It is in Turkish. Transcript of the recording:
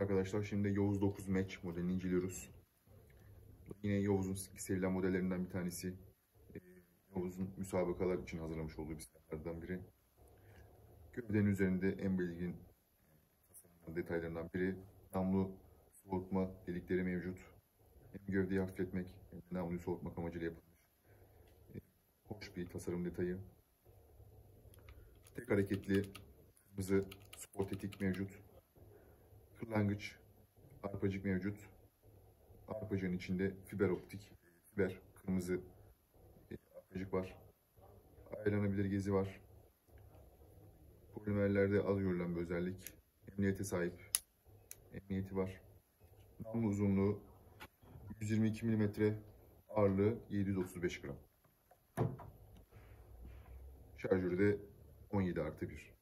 arkadaşlar şimdi Yavuz 9 Match modelini inceliyoruz. Yine Yavuz'un sevilen modellerinden bir tanesi. Ee, Yavuz'un müsabakalar için hazırlamış olduğu bir silahlardan biri. Gövdenin üzerinde en belirgin detaylarından biri. Namlu soğutma delikleri mevcut. Hem gövdeyi hafifletmek hem de namluyu soğutmak amacıyla yapılmış. Ee, Hoş bir tasarım detayı. Tek hareketli kırmızı spor tetik mevcut. Kırlangıç arpacık mevcut. Arpacığın içinde fiber optik, fiber kırmızı e, arpacık var. Ayarlanabilir gezi var. Polimerlerde az görülen bir özellik. Emniyete sahip. Emniyeti var. Namlu uzunluğu 122 mm, ağırlığı 735 gram. Şarjörü de 17 artı 1.